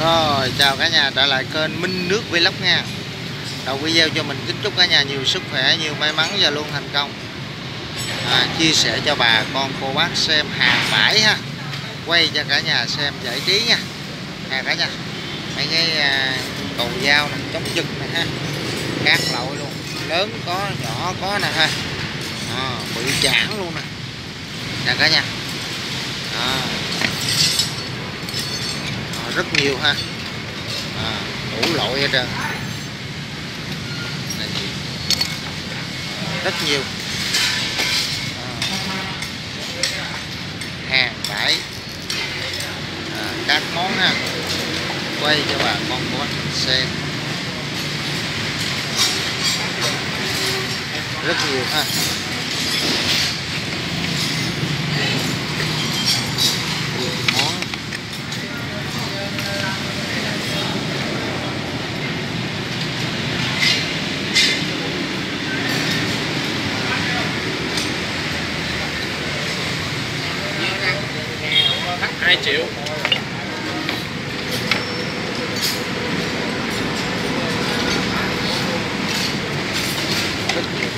Rồi chào cả nhà trở lại kênh Minh Nước Vlog nha. Đầu video cho mình kính chúc cả nhà nhiều sức khỏe, nhiều may mắn và luôn thành công. À, Chia sẻ cho bà con cô bác xem hàng bãi ha. Quay cho cả nhà xem giải trí nha. Nè cả nhà Mấy cái à, cầu dao này, chống giật này ha. Các loại luôn Lớn có, nhỏ có nè ha. À, Bự chản luôn nè. Nè cả nhà. À, rất nhiều ha. À, đủ loại hết trơn. Này gì? rất nhiều. À, hàng bãi. À, các món ha. Quay cho bà con của mình xem. Rất nhiều ha. 2 triệu. Rất nhiều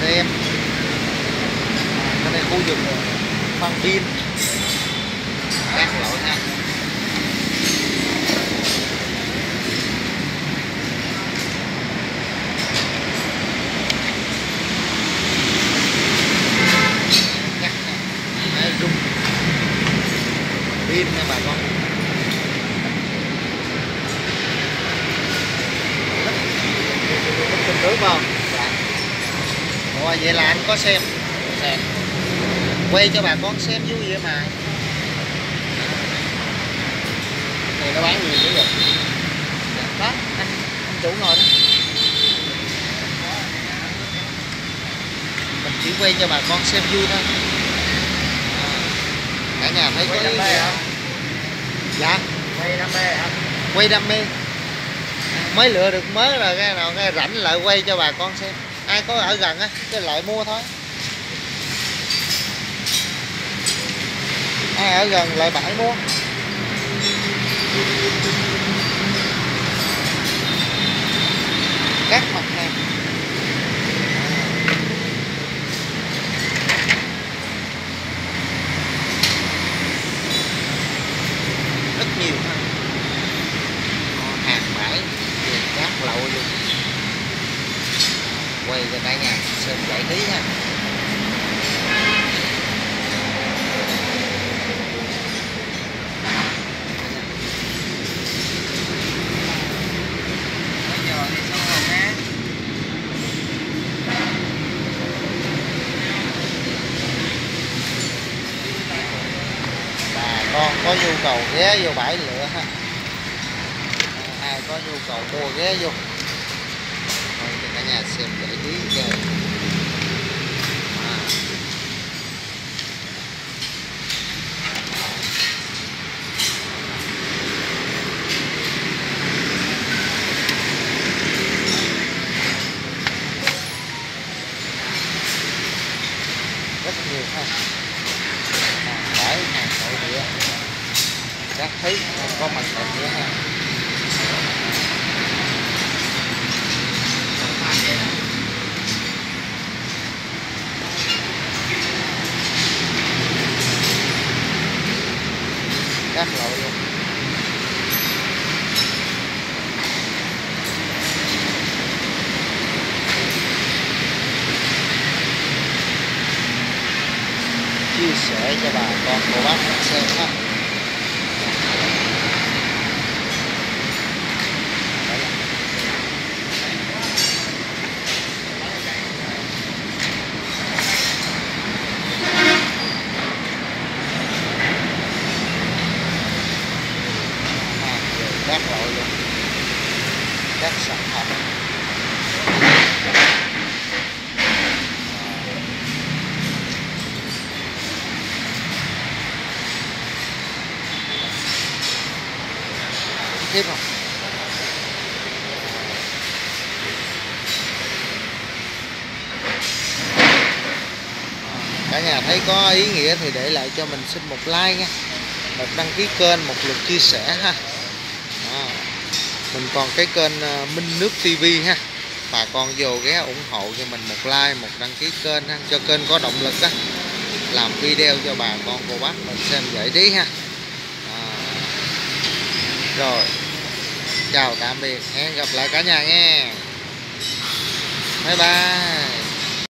xem ở à, cái đây khu vực ờ, Phan pin các loại ha cắt ha Đấy, rung pin nha bà con. Đất, tin đất, đất, đất, Ủa, vậy là anh có xem. Xem. Quay cho bà con xem vui vậy mà. Này nó bán nhiều dữ rồi đó anh anh chủ ngồi đó. Mình chỉ quay cho bà con xem vui thôi. À, cả nhà thấy quay cái đam mê không? Dạ. Quay đam mê hả? Quay đam mê. Mới lựa được mới rồi cái nào cái rảnh lại quay cho bà con xem ai có ở gần á, cái lại mua thôi. Ai ở gần lại bãi mua các mặt hàng rất nhiều ha Có hàng bãi tiền cát lậu luôn quay cho cả nhà xem giải trí ha. Bây giờ thì rồi bà con có nhu cầu ghé vô bãi lửa ha. Ai có nhu cầu mua ghé vô nhà xem giải trí chơi à. rất nhiều ha. Hàng bãi hàng nội địa các thứ có mặt tại nữa ha. Các loại luôn. Chia sẻ cho bà con cô bác xem ha. các loại luôn. Các sản phẩm. Tiếp không cả nhà thấy có ý nghĩa thì để lại cho mình xin một like nha. Một đăng ký kênh, một lượt chia sẻ ha. Đó. mình còn cái kênh ờ, Minh Nước TV ha. Bà con vô ghé ủng hộ cho mình một like, một đăng ký kênh ha, cho kênh có động lực á. Làm video cho bà con cô bác mình xem giải trí ha. À. rồi. Chào tạm biệt. Hẹn gặp lại cả nhà nghe. Bye bye.